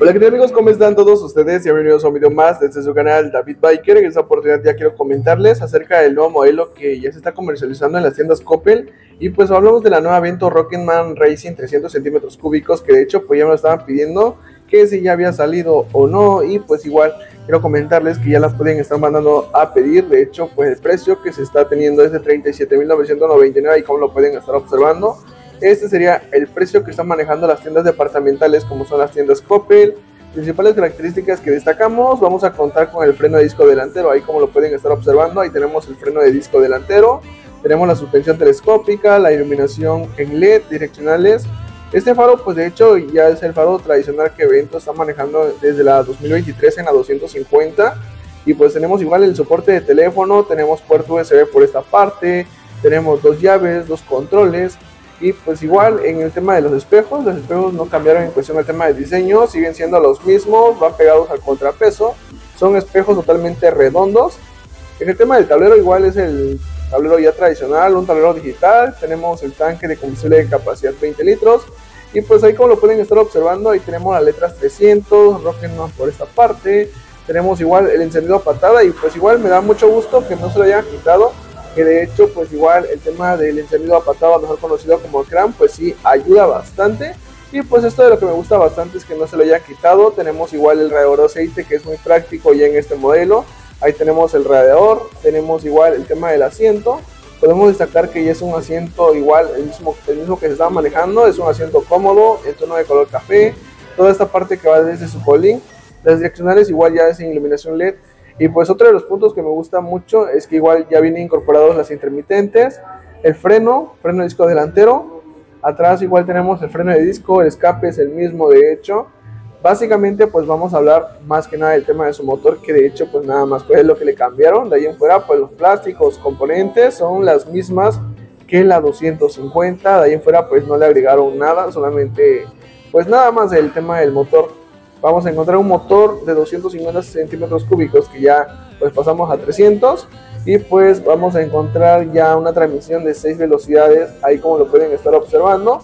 Hola queridos amigos, ¿cómo están todos ustedes? Bienvenidos a un video más desde su canal David Biker. En esta oportunidad ya quiero comentarles acerca del nuevo modelo que ya se está comercializando en las tiendas Coppel. Y pues hablamos de la nueva Vento Rocketman Racing 300 centímetros cúbicos que de hecho pues ya me lo estaban pidiendo que si ya había salido o no. Y pues igual quiero comentarles que ya las pueden estar mandando a pedir. De hecho pues el precio que se está teniendo es de 37.999 y como lo pueden estar observando este sería el precio que están manejando las tiendas departamentales como son las tiendas Coppel. Principales características que destacamos, vamos a contar con el freno de disco delantero, ahí como lo pueden estar observando, ahí tenemos el freno de disco delantero, tenemos la suspensión telescópica, la iluminación en LED direccionales. Este faro pues de hecho ya es el faro tradicional que Vento está manejando desde la 2023 en la 250 y pues tenemos igual el soporte de teléfono, tenemos puerto USB por esta parte, tenemos dos llaves, dos controles, y pues igual en el tema de los espejos, los espejos no cambiaron en cuestión del tema de diseño, siguen siendo los mismos, van pegados al contrapeso, son espejos totalmente redondos. En el tema del tablero igual es el tablero ya tradicional, un tablero digital, tenemos el tanque de combustible de capacidad 20 litros y pues ahí como lo pueden estar observando, ahí tenemos las letras 300, Rocketman por esta parte, tenemos igual el encendido a patada y pues igual me da mucho gusto que no se lo hayan quitado de hecho pues igual el tema del encendido a mejor conocido como CRAM, pues sí ayuda bastante. Y pues esto de lo que me gusta bastante es que no se lo haya quitado. Tenemos igual el radiador aceite que es muy práctico ya en este modelo. Ahí tenemos el radiador, tenemos igual el tema del asiento. Podemos destacar que ya es un asiento igual, el mismo, el mismo que se estaba manejando, es un asiento cómodo, en tono de color café. Toda esta parte que va desde su colín. Las direccionales igual ya es en iluminación LED y pues otro de los puntos que me gusta mucho es que igual ya vienen incorporados las intermitentes, el freno, freno disco delantero, atrás igual tenemos el freno de disco, el escape es el mismo de hecho. Básicamente pues vamos a hablar más que nada del tema de su motor que de hecho pues nada más fue lo que le cambiaron. De ahí en fuera pues los plásticos, componentes son las mismas que la 250. De ahí en fuera pues no le agregaron nada, solamente pues nada más el tema del motor vamos a encontrar un motor de 250 centímetros cúbicos que ya pues pasamos a 300 y pues vamos a encontrar ya una transmisión de 6 velocidades ahí como lo pueden estar observando.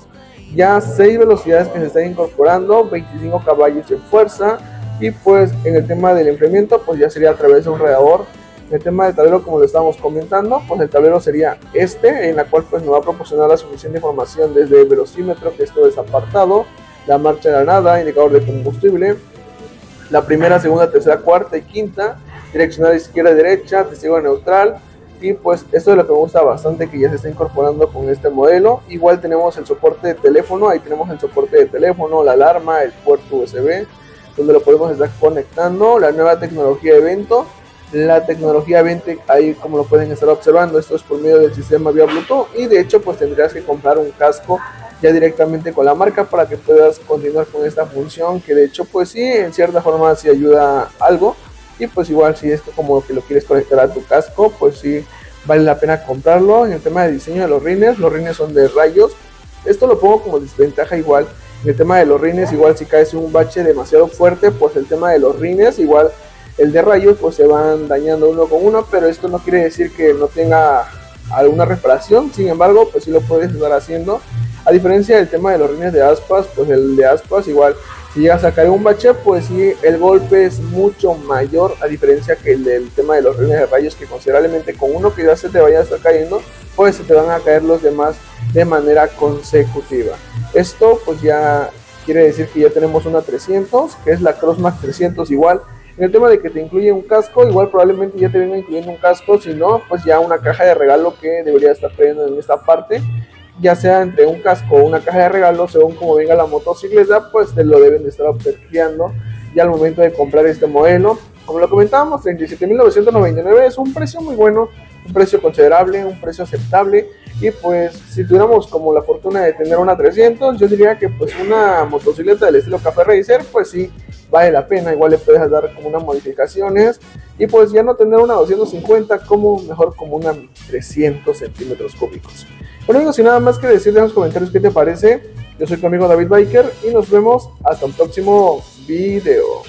Ya 6 velocidades que se están incorporando 25 caballos de fuerza. Y pues en el tema del enfriamiento pues ya sería a través de un radiador. El tema del tablero como lo estábamos comentando pues el tablero sería este en la cual pues nos va a proporcionar la suficiente información desde el velocímetro que esto es apartado la marcha de la nada, indicador de combustible, la primera, segunda, tercera, cuarta y quinta, direccional izquierda y derecha, testigo neutral, y pues esto es lo que me gusta bastante que ya se está incorporando con este modelo. Igual tenemos el soporte de teléfono, ahí tenemos el soporte de teléfono, la alarma, el puerto USB, donde lo podemos estar conectando, la nueva tecnología de evento, la tecnología 20 ahí como lo pueden estar observando, esto es por medio del sistema vía Bluetooth. Y de hecho pues tendrías que comprar un casco ya directamente con la marca para que puedas continuar con esta función que de hecho pues sí en cierta forma sí ayuda algo. Y pues igual si esto como que lo quieres conectar a tu casco pues sí vale la pena comprarlo. En el tema de diseño de los rines los rines son de rayos. Esto lo pongo como desventaja igual. En el tema de los rines igual si caes en un bache demasiado fuerte pues el tema de los rines igual el de rayos pues se van dañando uno con uno pero esto no quiere decir que no tenga alguna reparación. Sin embargo pues sí lo puedes estar haciendo a diferencia del tema de los rines de aspas, pues el de aspas igual, si llegas a caer un bache, pues sí, el golpe es mucho mayor a diferencia que el del tema de los rines de rayos, que considerablemente con uno que ya se te vaya a estar cayendo, pues se te van a caer los demás de manera consecutiva. Esto pues ya quiere decir que ya tenemos una 300, que es la Crossmax 300 igual. En el tema de que te incluye un casco, igual probablemente ya te venga incluyendo un casco, si no, pues ya una caja de regalo que debería estar trayendo en esta parte ya sea entre un casco o una caja de regalo, según como venga la motocicleta, pues te lo deben de estar obsequiando ya al momento de comprar este modelo. Como lo comentábamos, 37.999 es un precio muy bueno, un precio considerable, un precio aceptable. Y pues si tuviéramos como la fortuna de tener una 300, yo diría que pues una motocicleta del estilo Café Racer, pues sí, vale la pena. Igual le puedes dar como unas modificaciones. Y pues ya no tener una 250 como mejor como una 300 centímetros cúbicos. Bueno amigos, sin nada más que decirles en los comentarios qué te parece. Yo soy tu amigo David Biker y nos vemos hasta un próximo video.